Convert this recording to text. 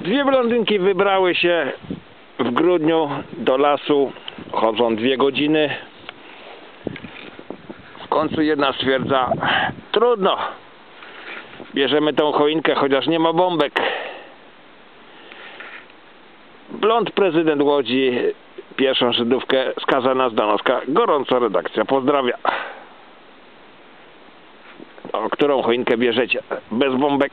Dwie blondynki wybrały się w grudniu do lasu. Chodzą dwie godziny. W końcu jedna stwierdza, trudno. Bierzemy tą choinkę, chociaż nie ma bombek. Blond prezydent Łodzi pierwszą Żydówkę skazana z Danoska. Gorąco redakcja pozdrawia. O którą choinkę bierzecie? Bez bombek?